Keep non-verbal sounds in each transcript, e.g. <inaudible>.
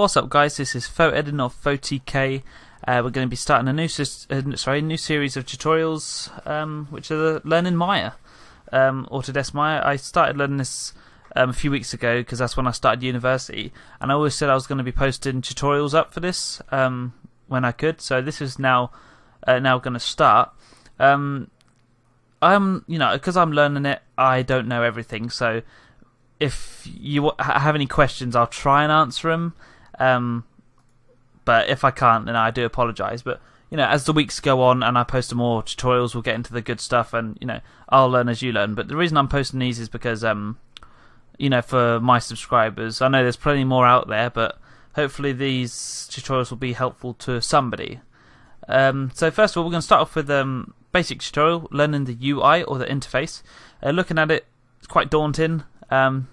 What's up, guys? This is Photoedin of PhoTK. Uh, we're going to be starting a new uh, sorry new series of tutorials, um, which are learning Maya, um, Autodesk Maya. I started learning this um, a few weeks ago because that's when I started university, and I always said I was going to be posting tutorials up for this um, when I could. So this is now uh, now going to start. Um, I'm you know because I'm learning it, I don't know everything. So if you have any questions, I'll try and answer them. Um, but if I can't, then I do apologise. But you know, as the weeks go on and I post more tutorials, we'll get into the good stuff, and you know, I'll learn as you learn. But the reason I'm posting these is because, um, you know, for my subscribers, I know there's plenty more out there, but hopefully these tutorials will be helpful to somebody. Um, so first of all, we're going to start off with um, basic tutorial, learning the UI or the interface. Uh, looking at it, it's quite daunting. Um,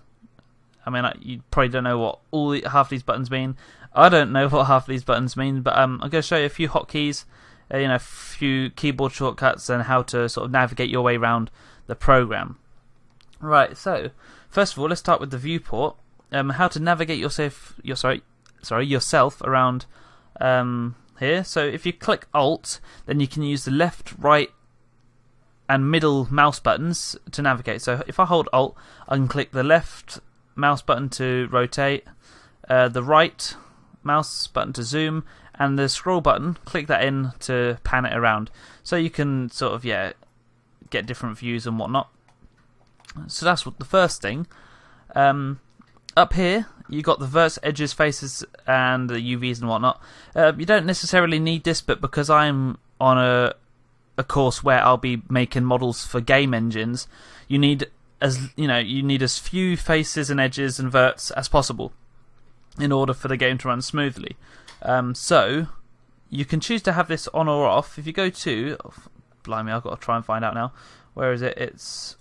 I mean, you probably don't know what all the, half these buttons mean. I don't know <laughs> what half these buttons mean, but um, I'm going to show you a few hotkeys, uh, you know, a few keyboard shortcuts, and how to sort of navigate your way around the program. Right. So, first of all, let's start with the viewport. Um, how to navigate yourself, your sorry, sorry, yourself around um, here. So, if you click Alt, then you can use the left, right, and middle mouse buttons to navigate. So, if I hold Alt, I can click the left mouse button to rotate, uh, the right mouse button to zoom, and the scroll button, click that in to pan it around. So you can sort of, yeah, get different views and whatnot. So that's what the first thing. Um, up here, you got the verts, edges, faces, and the UVs and whatnot. Uh, you don't necessarily need this, but because I'm on a a course where I'll be making models for game engines, you need as you know you need as few faces and edges and verts as possible in order for the game to run smoothly. Um, so you can choose to have this on or off. If you go to, oh, blimey, I've got to try and find out now. Where is it? It's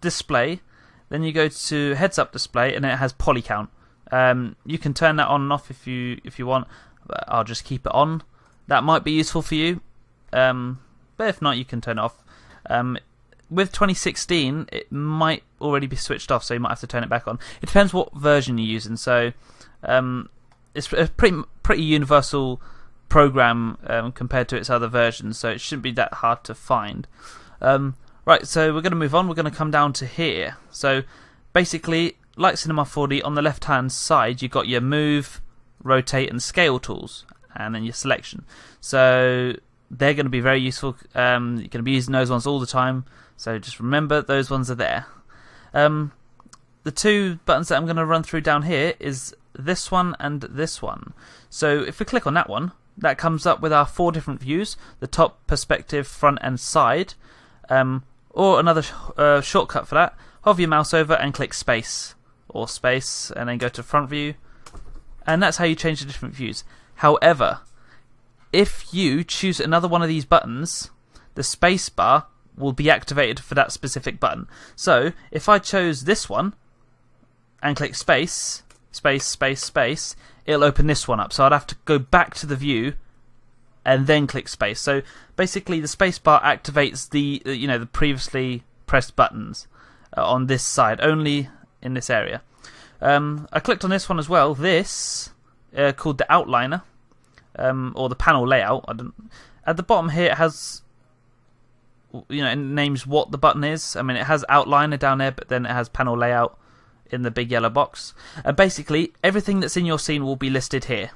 display. Then you go to heads up display, and it has poly count. Um, you can turn that on and off if you if you want. But I'll just keep it on. That might be useful for you. Um, but if not, you can turn it off. Um, with 2016, it might already be switched off, so you might have to turn it back on. It depends what version you're using. So um, it's a pretty pretty universal program um, compared to its other versions, so it shouldn't be that hard to find. Um, right, so we're going to move on. We're going to come down to here. So basically, like Cinema 4D, on the left hand side, you've got your move, rotate, and scale tools, and then your selection. So they're going to be very useful. Um, you're going to be using those ones all the time. So just remember those ones are there. Um, the two buttons that I'm going to run through down here is this one and this one. So if we click on that one, that comes up with our four different views: the top, perspective, front, and side. Um, or another uh, shortcut for that: hover your mouse over and click space or space, and then go to front view. And that's how you change the different views. However, if you choose another one of these buttons, the space bar will be activated for that specific button. So if I chose this one and click space, space, space, space, it'll open this one up. So I'd have to go back to the view and then click space. So basically, the space bar activates the uh, you know the previously pressed buttons uh, on this side only in this area. Um, I clicked on this one as well. This uh, called the outliner um, or the panel layout. At the bottom here, it has you know, it names what the button is. I mean, it has outliner down there, but then it has panel layout in the big yellow box. And basically, everything that's in your scene will be listed here.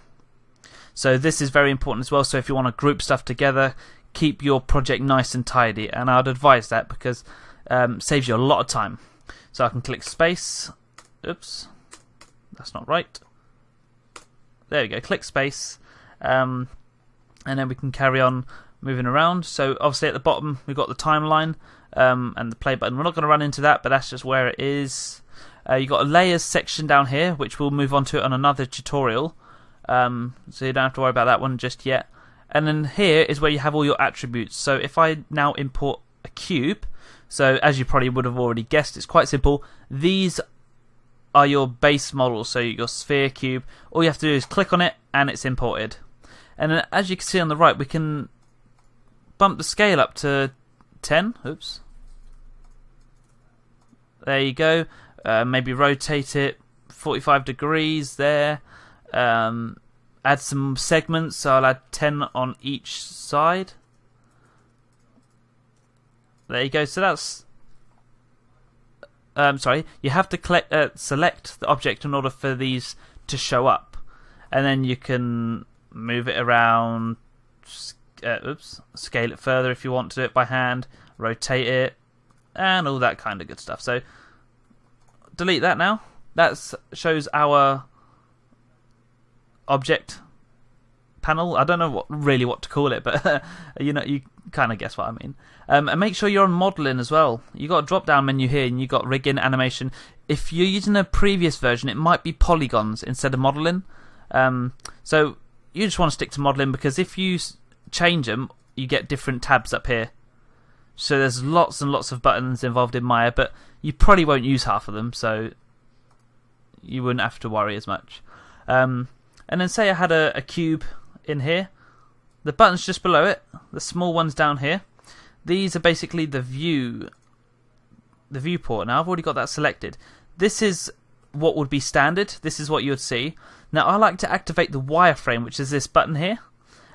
So this is very important as well. So if you want to group stuff together, keep your project nice and tidy. And I'd advise that because um, saves you a lot of time. So I can click space. Oops, that's not right. There we go. Click space, um, and then we can carry on moving around. So obviously at the bottom we've got the timeline um, and the play button. We're not going to run into that, but that's just where it is. Uh, you've got a layers section down here, which we'll move on to on another tutorial. Um, so you don't have to worry about that one just yet. And then here is where you have all your attributes. So if I now import a cube, so as you probably would have already guessed, it's quite simple. These are your base models, so your sphere cube. All you have to do is click on it and it's imported. And as you can see on the right, we can bump the scale up to 10. Oops. There you go. Uh, maybe rotate it 45 degrees there. Um, add some segments, so I'll add 10 on each side. There you go. So that's. Um, sorry, you have to collect, uh, select the object in order for these to show up, and then you can move it around. Uh, oops, scale it further if you want to do it by hand, rotate it, and all that kind of good stuff. So delete that now. That shows our object panel. I don't know what really what to call it, but <laughs> you know, you kind of guess what I mean. Um, and make sure you're on modeling as well. You got a drop down menu here, and you got rigging animation. If you're using a previous version, it might be polygons instead of modeling. Um, so you just want to stick to modeling because if you change them, you get different tabs up here. So there's lots and lots of buttons involved in Maya, but you probably won't use half of them, so you wouldn't have to worry as much. Um, and then say I had a, a cube in here. The buttons just below it, the small ones down here. These are basically the view, the viewport. Now I've already got that selected. This is what would be standard. This is what you would see. Now I like to activate the wireframe, which is this button here,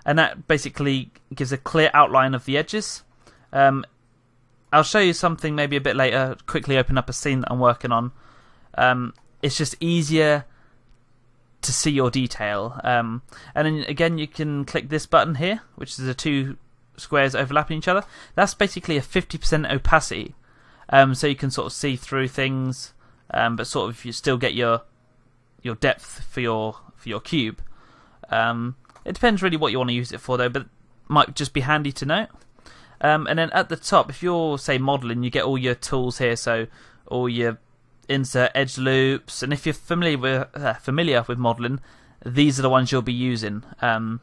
and that basically gives a clear outline of the edges. Um, I'll show you something maybe a bit later. Quickly open up a scene that I'm working on. Um, it's just easier to see your detail. Um, and then again, you can click this button here, which is the two squares overlapping each other. That's basically a 50% opacity, um, so you can sort of see through things, um, but sort of you still get your your depth for your for your cube. Um, it depends really what you want to use it for, though, but might just be handy to know. Um, and then at the top, if you're say modeling, you get all your tools here, so all your insert edge loops, and if you're familiar with uh, familiar with modeling, these are the ones you'll be using. Um,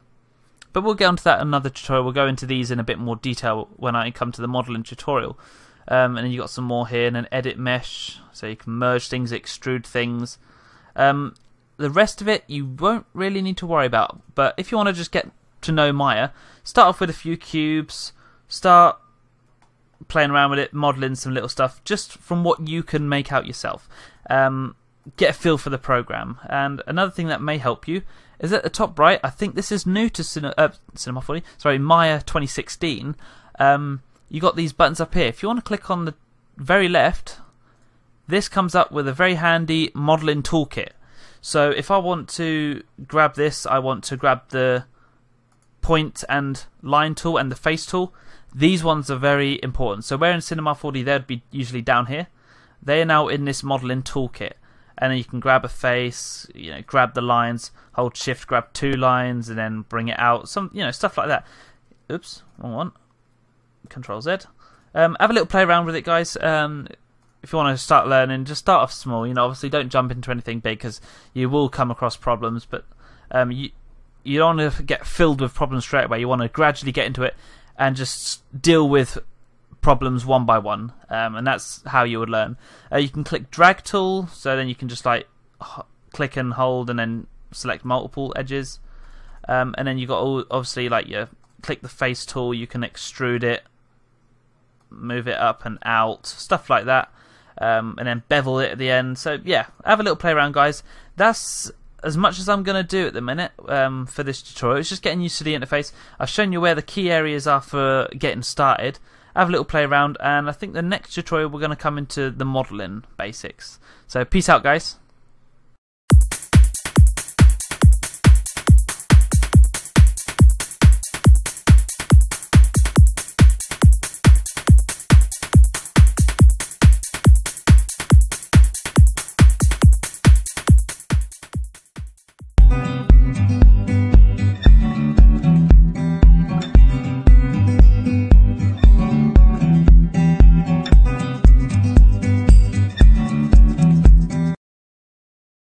but we'll get onto that another tutorial. We'll go into these in a bit more detail when I come to the modeling tutorial. Um, and then you got some more here, and an edit mesh, so you can merge things, extrude things. Um, the rest of it you won't really need to worry about. But if you want to just get to know Maya, start off with a few cubes, start playing around with it, modeling some little stuff, just from what you can make out yourself. Um, get a feel for the program. And another thing that may help you is at the top right. I think this is new to Cine- uh, Cinema 4D. Sorry, Maya 2016. Um, you got these buttons up here. If you want to click on the very left, this comes up with a very handy modeling toolkit. So if I want to grab this, I want to grab the point and line tool and the face tool. These ones are very important. So where in Cinema 4D they'd be usually down here, they are now in this modeling toolkit. And then you can grab a face, you know, grab the lines, hold shift, grab two lines, and then bring it out. Some, you know, stuff like that. Oops, wrong one. Control Z. Um, have a little play around with it, guys. Um, if you want to start learning, just start off small. You know, obviously don't jump into anything big because you will come across problems. But um, you you don't want to get filled with problems straight away. You want to gradually get into it and just deal with problems one by one, um, and that's how you would learn. Uh, you can click drag tool, so then you can just like click and hold, and then select multiple edges, um, and then you got all obviously like you click the face tool, you can extrude it, move it up and out, stuff like that. Um, and then bevel it at the end. So yeah, have a little play around, guys. That's as much as I'm going to do at the minute um, for this tutorial. It's just getting used to the interface. I've shown you where the key areas are for getting started. Have a little play around, and I think the next tutorial we're going to come into the modeling basics. So peace out, guys.